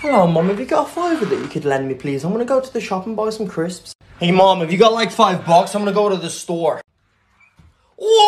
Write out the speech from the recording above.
Hello, mom. Have you got a fiver that you could lend me, please? I'm gonna go to the shop and buy some crisps. Hey, Mom, have you got like five bucks? I'm gonna go to the store. Whoa!